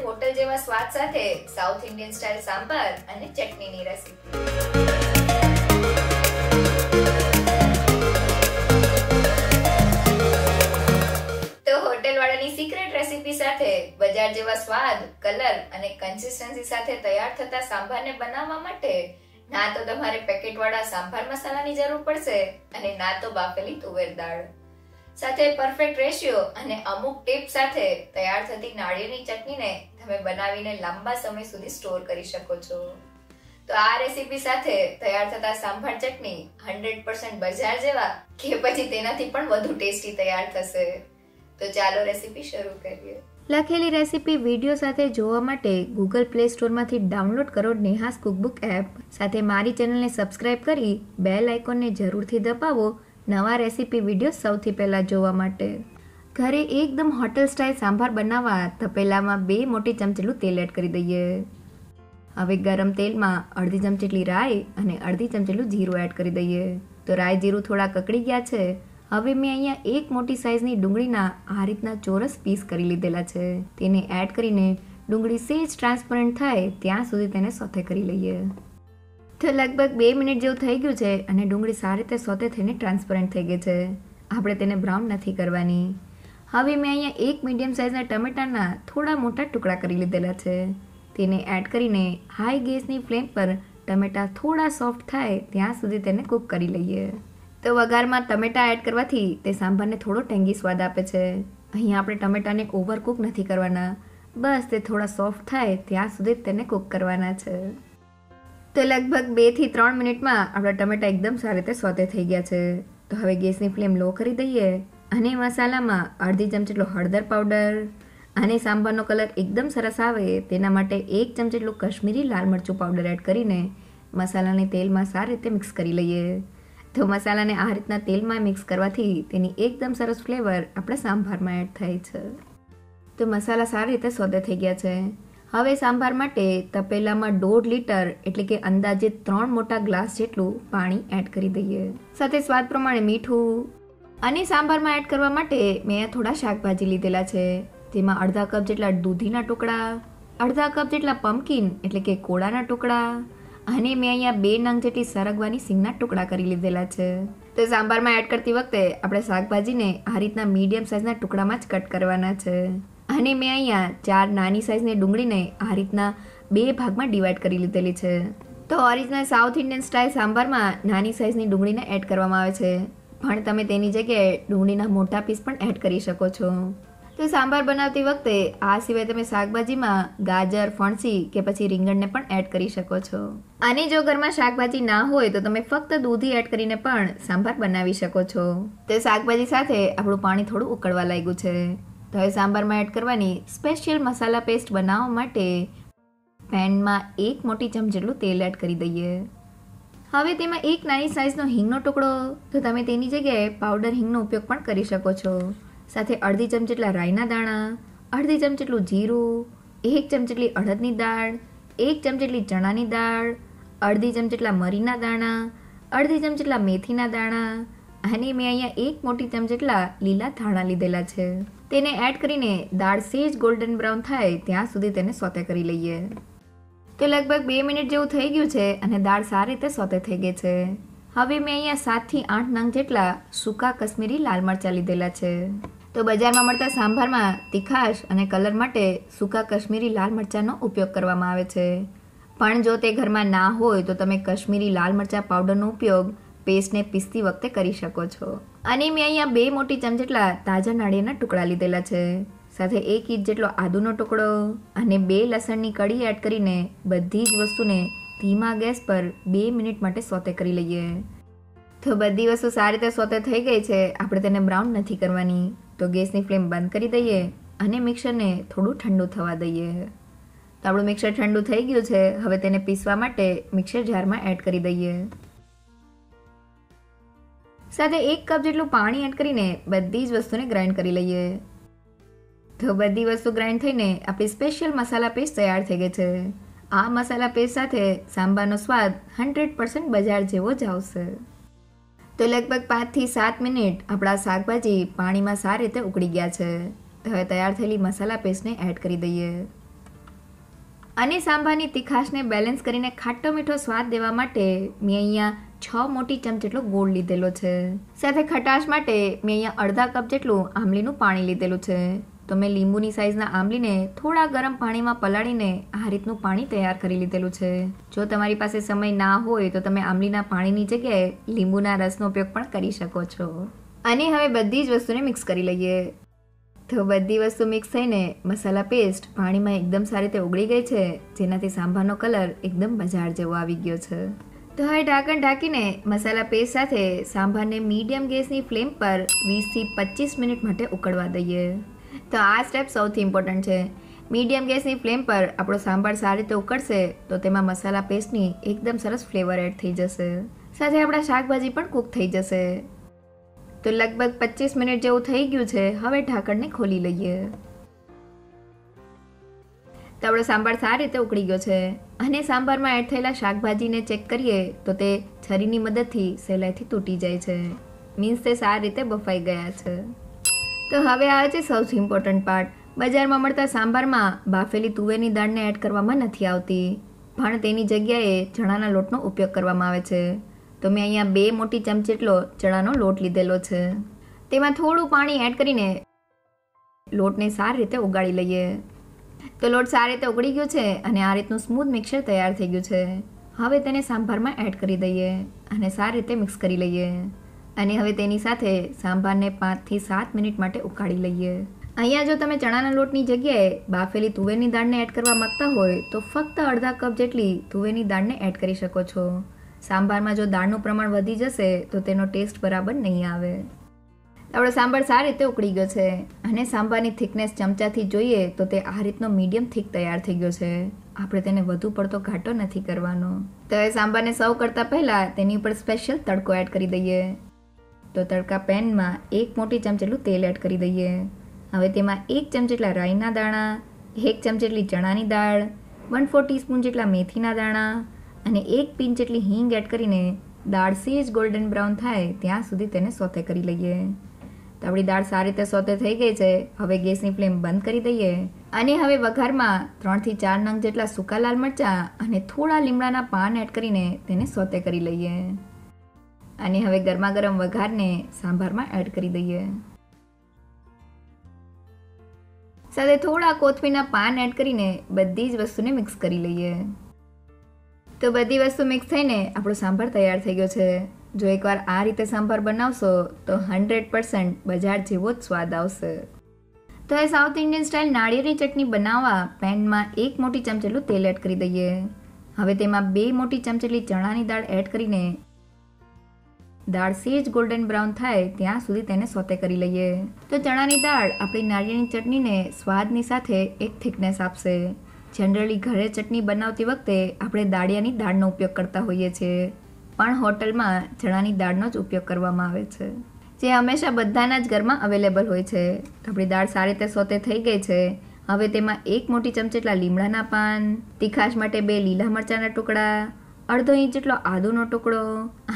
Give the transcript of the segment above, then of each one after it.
Hotel જેવા સ્વાદ સાથે સાઉથ ઇન્ડિયન સ્ટાઇલ સાંભાર અને ચટણીની રેસીપી તો સિક્રેટ રેસીપી સાથે બજાર જેવા સ્વાદ કલર અને કન્સિસ્ટન્સી સાથે તૈયાર થતા સાંભારને બનાવવા માટે ના તો તમારે પેકેટવાળા સાંભાર મસાલાની જરૂર પડશે અને ના તો બાફેલી તુવેર દાળ. સાથે પરફેક્ટ રેશિયો અને અમુક ટીપ સાથે તૈયાર થતી નાળિયેરની ચટણીને તમે બનાવીને લાંબા સમય સુધી સ્ટોર કરી શકો છો. તો આ રેસીપી સાથે તૈયાર થતા સાંભાર ચટણી હંડ્રેડ પર્સન્ટ બજાર જેવા કે પછી તેનાથી પણ વધુ ટેસ્ટી તૈયાર થશે. તો ચાલો રેસીપી શરૂ કરીએ. લખેલી રેસીપી વીડિયો સાથે જોવા માટે ગૂગલ પ્લે સ્ટોરમાંથી ડાઉનલોડ કરો નેહાસ કુકબુક એપ સાથે મારી ચેનલને સબસ્ક્રાઇબ કરી બેલ આઇકોનને જરૂરથી દબાવો નવા રેસીપી વીડિયો સૌથી પહેલાં જોવા માટે. ઘરે એકદમ હોટેલ સ્ટાઇલ સાંભાર બનાવવા તપેલામાં બે મોટી ચમચેલું તેલ એડ કરી દઈએ. હવે ગરમ તેલમાં અડધી ચમચેટલી રાઈ અને અડધી ચમચીલું જીરું એડ કરી દઈએ. તો રાઈ જીરું થોડા કકડી ગયા છે. હવે મેં અહીંયા એક મોટી સાઇઝની ડુંગળીના આ રીતના ચોરસ પીસ કરી લીધેલા છે. તેને એડ કરીને ડુંગળી સેજ ટ્રાન્સપરન્ટ થાય ત્યાં સુધી તેને સોથે કરી લઈએ. તો લગભગ બે મિનિટ જેવું થઈ ગયું છે અને ડુંગળી સારી રીતે સોતે થઈને ટ્રાન્સપરન્ટ થઈ ગઈ છે. આપણે તેને બ્રાઉન નથી કરવાની. હવે મેં અહીંયા એક મીડિયમ સાઇઝના ટમેટાના થોડા મોટા ટુકડા કરી લીધેલા છે. તેને એડ કરીને હાઈ ગેસની ફ્લેમ પર ટમેટા થોડા સોફ્ટ થાય ત્યાં સુધી તેને કૂક કરી લઈએ. તો વઘારમાં ટમેટા એડ કરવાથી તે સાંભારને થોડો ટેંગી સ્વાદ આપે છે. અહીંયા આપણે ટમેટાને ઓવરકુક નથી કરવાના. બસ તે થોડા સોફ્ટ થાય ત્યાં સુધી તેને કૂક કરવાના છે. તો લગભગ બેથી ત્રણ મિનિટમાં આપણા ટમેટા એકદમ સારી રીતે સોતે થઈ ગયા છે. તો હવે ગેસની ફ્લેમ લો કરી દઈએ અને મસાલામાં અડધી ચમચી હળદર પાવડર અને સાંભારનો કલર એકદમ સરસ આવે તેના માટે એક ચમચી જેટલું કશ્મીરી લાલ મરચું પાવડર એડ કરીને મસાલાને તેલમાં સારી રીતે મિક્સ કરી લઈએ. તો મસાલાને આ રીતના તેલમાં મિક્સ કરવાથી તેની એકદમ સરસ ફ્લેવર આપણા સાંભારમાં એડ થાય છે. તો મસાલા સારી રીતે સોદે થઈ ગયા છે. હવે સાંભાર માટે તપેલામાં દોઢ લીટર એટલે કે અંદાજે ત્રણ મોટા ગ્લાસ જેટલું પાણી એડ કરી દઈએ. સાથે સ્વાદ પ્રમાણે મીઠું અને સાંભારમાં એડ કરવા માટે મેં થોડા શાકભાજી લીધેલા છે. તેમાં અડધા કપ જેટલા દૂધીના ટુકડા, અડધા કપ જેટલા પમ્પકિન એટલે કે કોળાના ટુકડા અને મેં અહીંયા બે નંગ જેટલી સરગવાની સિંગના ટુકડા કરી લીધેલા છે. તો સાંભારમાં એડ કરતી વખતે આપણે શાકભાજીને આ રીતના મીડિયમ સાઇઝના ટુકડામાં જ કટ કરવાના છે. અને મેં અહીંયા ચાર નાની સાઇઝની ડુંગળીને આ રીતના બે ભાગમાં ડિવાઈડ કરી લીધેલી છે. તો ઓરિજિનલ સાઉથ ઇન્ડિયન સ્ટાઇલ સાંભારમાં નાની સાઇઝની ડુંગળીને એડ કરવામાં આવે છે. પણ તમે તેની જગ્યાએ ડુંગળીના મોટા પીસ પણ એડ કરી શકો છો. તો સાંભાર બનાવતી વખતે આ સિવાય તમે શાકભાજીમાં ગાજર, ફણસી કે પછી રીંગણને પણ એડ કરી શકો છો. અને જો ઘરમાં શાકભાજી ના હોય તો તમે ફક્ત દૂધી એડ કરીને પણ સાંભાર બનાવી શકો છો. તો શાકભાજી સાથે આપણું પાણી થોડું ઉકળવા લાગ્યું છે. તો હવે સાંભારમાં એડ કરવાની સ્પેશિયલ મસાલા પેસ્ટ બનાવવા માટે પેનમાં એક મોટી ચમચ જેટલું તેલ એડ કરી દઈએ. હવે તેમાં એક નાની સાઇઝનો હિંગનો ટુકડો, તો તમે તેની જગ્યાએ પાવડર હિંગનો ઉપયોગ પણ કરી શકો છો. સાથે અડધી ચમચી જેટલા રાઈના દાણા, અડધી ચમચી જેટલું જીરું, એક ચમચી જેટલી અડદની દાળ, એક ચમચી જેટલી ચણાની દાળ, અડધી ચમચી જેટલા મરીના દાણા, અડધી ચમચી જેટલા મેથીના દાણા અને મેં અહીંયા એક મોટી ચમચી જેટલા લીલા ધાણા લીધેલા છે. તેને એડ કરીને દાળ સેજ ગોલ્ડન બ્રાઉન થાય ત્યાં સુધી તેને સોતે કરી લઈએ. તો લગભગ બે મિનિટ જેવું થઈ ગયું છે અને દાળ સારી રીતે સોતે થઈ ગઈ છે. હવે મેં અહીંયા સાતથી આઠ નંગ જેટલા સૂકા કશ્મીરી લાલ મરચાં લીધેલા છે. તો બજારમાં મળતા સાંભારમાં તીખાશ અને કલર માટે સૂકા કશ્મીરી લાલ મરચાંનો ઉપયોગ કરવામાં આવે છે. પણ જો તે ઘરમાં ના હોય તો તમે કશ્મીરી લાલ મરચાં પાવડરનો ઉપયોગ પેસ્ટને પીસતી વખતે કરી શકો છો. અને મેં અહીંયા બે મોટી ચમચ જેટલા તાજા નાળિયેરના ટુકડા લીધેલા છે. સાથે એક ઇંચ જેટલો આદુનો ટુકડો અને બે લસણની કઢી એડ કરીને બધી જ વસ્તુને ધીમા ગેસ પર બે મિનિટ માટે સોતે કરી લઈએ. તો બધી વસ્તુ સારી રીતે સોતે થઈ ગઈ છે. આપણે તેને બ્રાઉન નથી કરવાની. તો ગેસની ફ્લેમ બંધ કરી દઈએ અને મિક્સરને થોડું ઠંડુ થવા દઈએ. તો આપણું મિક્સર ઠંડુ થઈ ગયું છે, હવે તેને પીસવા માટે મિક્સર જારમાં એડ કરી દઈએ. સાથે એક કપ જેટલું પાણી એડ કરીને બધી જ વસ્તુને ગ્રાઇન્ડ કરી લઈએ. તો બધી વસ્તુ ગ્રાઇન્ડ થઈને આપણી સ્પેશિયલ મસાલા પેસ્ટ તૈયાર થઈ ગઈ છે. આ મસાલા પેસ્ટ સાથે સાંભારનો સ્વાદ હંડ્રેડ પર્સન્ટ બજાર જેવો જ આવશે. તો લગભગ પાંચથી સાત મિનિટ આપણા શાકભાજી પાણીમાં સારી રીતે ઉકળી ગયા છે. હવે તૈયાર થયેલી મસાલા પેસ્ટને એડ કરી દઈએ. અને સાંભારની તીખાશને બેલેન્સ કરીને ખાટો મીઠો સ્વાદ દેવા માટે મેં અહીંયા છ મોટી ચમચ જેટલો ગોળ લીધેલો છે. સાથે ખટાશ માટે મેં અહીંયા અડધા કપ જેટલું આમલીનું પાણી લીધેલું છે. તો મેં લીંબુની સાઇઝના આંબલીને થોડા ગરમ પાણીમાં પલાળીને આ રીતનું પાણી તૈયાર કરી લીધેલું છે. જો તમારી પાસે સમય ના હોય તો તમે આંબલીના પાણીની જગ્યાએ લીંબુના રસનો ઉપયોગ પણ કરી શકો છો. અને હવે બધી જ વસ્તુને મિક્સ કરી લઈએ. તો બધી વસ્તુ મિક્સ થઈને મસાલા પેસ્ટ પાણીમાં એકદમ સારી રીતે ઓગળી ગઈ છે, જેનાથી સાંભારનો કલર એકદમ બજાર જેવો આવી ગયો છે. તો હવે ઢાંકણ ઢાંકીને મસાલા પેસ્ટ સાથે સાંભારને મીડિયમ ગેસની ફ્લેમ પર વીસથી પચીસ મિનિટ માટે ઉકળવા દઈએ. તો આ સ્ટેપ સૌથી ઇમ્પોર્ટન્ટ છે. મીડિયમ ગેસની ફ્લેમ પર આપણો સાંભાર સારી રીતે ઉકળશે, તો તેમાં મસાલા પેસ્ટની એકદમ સરસ ફ્લેવર એડ થઈ જશે. સાથે આપણા શાકભાજી પણ કૂક થઈ જશે. તો લગભગ પચીસ મિનિટ જેવું થઈ ગયું છે, હવે ઢાંકણને ખોલી લઈએ. તો આપણો સાંભાર સારી રીતે ઉકળી ગયો છે. અને સાંભારમાં એડ થયેલા શાકભાજીને ચેક કરીએ, તો તે છરીની મદદથી સહેલાઈથી તૂટી જાય છે. મીન્સ તે સારી રીતે બફાઈ ગયા છે. તો હવે આવે છે સૌથી ઇમ્પોર્ટન્ટ પાર્ટ બજારમાં મળતા સાંભારમાં બાફેલી તુવેરની દાળને એડ કરવામાં નથી આવતી. પણ તેની જગ્યાએ ચણાના લોટનો ઉપયોગ કરવામાં આવે છે. તો મેં અહીંયા બે મોટી ચમચી જેટલો ચણાનો લોટ લીધેલો છે. તેમાં થોડું પાણી એડ કરીને લોટને સારી રીતે ઉગાડી લઈએ. તો લોટ સારી રીતે ઉગળી ગયો છે અને આ રીતનું સ્મૂથ મિક્સર તૈયાર થઈ ગયું છે. હવે તેને સાંભારમાં એડ કરી દઈએ અને સારી રીતે મિક્સ કરી લઈએ. અને હવે તેની સાથે સાંભારને પાંચથી સાત મિનિટ માટે ઉકાળી લઈએ. અહીંયા જો તમે ચણાના લોટની જગ્યાએ બાફેલી તુવેરની દાળને એડ કરવા માંગતા હોય, તો ફક્ત અડધા કપ જેટલી તુવેરની દાળને એડ કરી શકો છો. સાંભારમાં જો દાળનું પ્રમાણ વધી જશે, તો તેનો ટેસ્ટ બરાબર નહીં આવે. આપણો સાંભાર સારી રીતે ઉકળી ગયો છે અને સાંભારની થિકનેસ ચમચાથી જોઈએ, તો તે આ રીતનો મીડિયમ થીક તૈયાર થઈ ગયો છે. આપણે તેને વધુ પડતો ઘાટો નથી કરવાનો. તો એ સાંભારને સર્વ કરતાં પહેલાં તેની ઉપર સ્પેશિયલ તડકો એડ કરી દઈએ. તો તડકા પેનમાં એક મોટી ચમચેટલું તેલ એડ કરી દઈએ. હવે તેમાં એક ચમચેટલા રાઈના દાણા, એક ચમચેટલી ચણાની દાળ, વન ફોર ટીસ્પૂન જેટલા મેથીના દાણા અને એક પિંચ જેટલી હિંગ એડ કરીને દાળ સેજ ગોલ્ડન બ્રાઉન થાય ત્યાં સુધી તેને સોતે કરી લઈએ. તો આપણી દાળ સારી રીતે સોતે થઈ ગઈ છે. હવે ગેસની ફ્લેમ બંધ કરી દઈએ. અને હવે વઘારમાં ત્રણથી ચાર નંગ જેટલા સૂકા લાલ મરચાં અને થોડા લીમડાના પાન એડ કરીને તેને સોતે કરી લઈએ. અને હવે ગરમા ગરમ વઘારને સાંભારમાં એડ કરી દઈએ. સાથે થોડા કોથમીના પાન એડ કરીને બધી જ વસ્તુને મિક્સ કરી લઈએ. તો બધી વસ્તુ મિક્સ થઈને આપણો સાંભાર તૈયાર થઈ ગયો છે. જો એકવાર આ રીતે સાંભાર બનાવશો તો હંડ્રેડ પર્સન્ટ બજાર જેવો જ સ્વાદ આવશે. તો એ સાઉથ ઇન્ડિયન સ્ટાઇલ નાળિયેરની ચટણી બનાવવા પેનમાં એક મોટી ચમચેલું તેલ એડ કરી દઈએ. હવે તેમાં બે મોટી ચમચેલી ચણાની દાળ એડ કરીને દાળ સેજ ગોલ્ડન બ્રાઉન થાય, ત્યાં સુધી તેને સોતે કરી લઈએ. તો ચણાની દાળ આપણી નારિયેળની ચટણીને સ્વાદની સાથે એક થિકનેસ આપશે. જનરલી ઘરે ચટણી બનાવતી વખતે આપણે દાળિયાની દાળનો ઉપયોગ કરતા હોઈએ છીએ. પણ હોટલમાં ચણાની દાળનો જ ઉપયોગ કરવામાં આવે છે. જે હંમેશા બધાના જ ઘરમાં અવેલેબલ હોય છે. આપણી દાળ સારી રીતે સોતે થઈ ગઈ છે. હવે તેમાં એક મોટી ચમચેટલા લીમડાના પાન, તીખાશ માટે બે લીલા મરચાના ટુકડા અડધો ઇંચ જેટલો આદુનો ટુકડો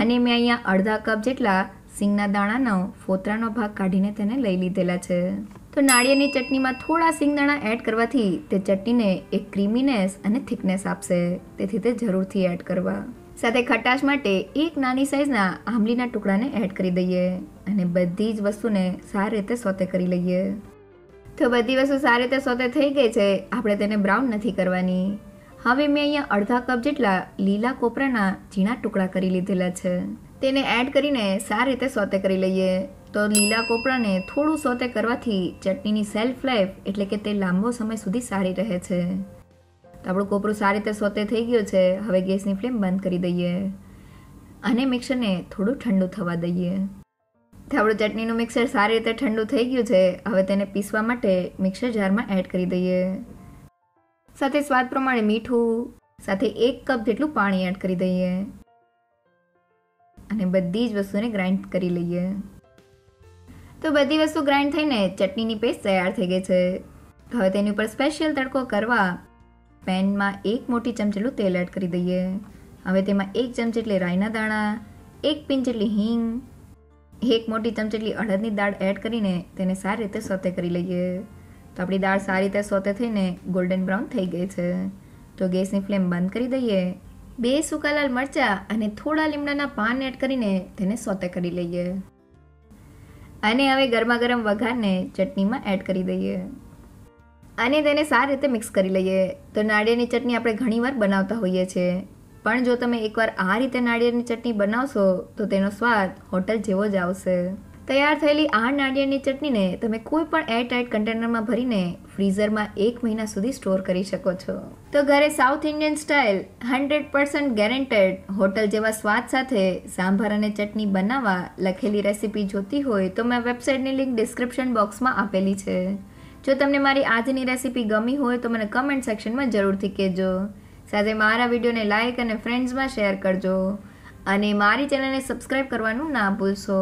અને મેં અહીંયા અડધા કપ જેટલા સિંગના દાણાનો ફોતરાનો ભાગ કાઢીને તેને લઈ લીધેલા છે. તો નાળિયેરની ચટણીમાં થોડા સિંગદાણા એડ કરવાથી તે ચટણીને એક ક્રીમીનેસ અને થિકનેસ આપશે. તેથી તે જરૂરથી એડ કરવા. સાથે ખટાશ માટે એક નાની સાઈઝના આંબલીના ટુકડાને એડ કરી દઈએ અને બધી જ વસ્તુને સારી રીતે સોતે કરી લઈએ. તો બધી વસ્તુ સારી રીતે સોતે થઈ ગઈ છે. આપણે તેને બ્રાઉન નથી કરવાની. હવે મેં અહીંયા અડધા કપ જેટલા લીલા કોપરાના ઝીણા ટુકડા કરી લીધેલા છે. તેને એડ કરીને સારી રીતે સોતે કરી લઈએ. તો લીલા કોપરાને થોડું સોતે કરવાથી ચટણીની સેલ્ફ લાઈફ એટલે કે તે લાંબો સમય સુધી સારી રહે છે. તો આપણું કોપરું સારી રીતે સોતે થઈ ગયું છે. હવે ગેસની ફ્લેમ બંધ કરી દઈએ. અને મિક્સરને થોડું ઠંડુ થવા દઈએ. તો આપણું ચટણીનું મિક્સર સારી રીતે ઠંડુ થઈ ગયું છે. હવે તેને પીસવા માટે મિક્સર જારમાં એડ કરી દઈએ. સાથે સ્વાદ પ્રમાણે મીઠું, સાથે એક કપ જેટલું પાણી એડ કરી દઈએ. અને બધી જ વસ્તુને ગ્રાઇન્ડ કરી લઈએ. તો બધી વસ્તુ ગ્રાઇન્ડ થઈને ચટણીની પેસ્ટ તૈયાર થઈ ગઈ છે. તો હવે તેની ઉપર સ્પેશિયલ તડકો કરવા પેનમાં એક મોટી ચમચેલું તેલ એડ કરી દઈએ. હવે તેમાં એક ચમચી જેટલી રાઈના દાણા, એક પિંચ જેટલી હિંગ, એક મોટી ચમચી જેટલી અડદની દાળ એડ કરીને તેને સારી રીતે સોતે કરી લઈએ. આપણી દાળ સારી રીતે સોતે થઈને ગોલ્ડન બ્રાઉન થઈ ગઈ છે. તો ગેસની ફ્લેમ બંધ કરી દઈએ. બે સૂકા લાલ મરચાં અને થોડા લીમડાના પાન એડ કરીને તેને સોતે કરી લઈએ. અને હવે ગરમા ગરમ વઘારને ચટણીમાં એડ કરી દઈએ. અને તેને સારી રીતે મિક્સ કરી લઈએ. તો નાળિયેરની ચટણી આપણે ઘણીવાર બનાવતા હોઈએ છીએ પણ જો તમે એકવાર આ રીતે નાળિયેરની ચટણી બનાવશો, તો તેનો સ્વાદ હોટલ જેવો જ આવશે. તૈયાર થયેલી આ નાળિયેરની ચટણીને તમે કોઈ પણ એરટાઇટ કન્ટેનરમાં ભરીને ફ્રીઝરમાં એક મહિના સુધી સ્ટોર કરી શકો છો. તો ઘરે south Indian style, hundred percent guaranteed hotel જેવા સ્વાદ સાથે સાંભાર અને ચટણી બનાવવા લખેલી રેસીપી જોતી હોય તો મેં વેબસાઇટની લિંક ડિસ્ક્રિપ્શન બોક્સમાં આપેલી છે. જો તમને મારી આજની રેસીપી ગમી હોય તો મને કમેન્ટ સેક્શનમાં જરૂરથી કહેજો. સાથે મારા વિડીયોને લાઇક અને ફ્રેન્ડ્સમાં શેર કરજો. અને મારી ચેનલને સબસ્ક્રાઈબ કરવાનું ના ભૂલશો.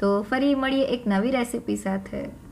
તો ફરી મળીએ એક નવી રેસીપી સાથે.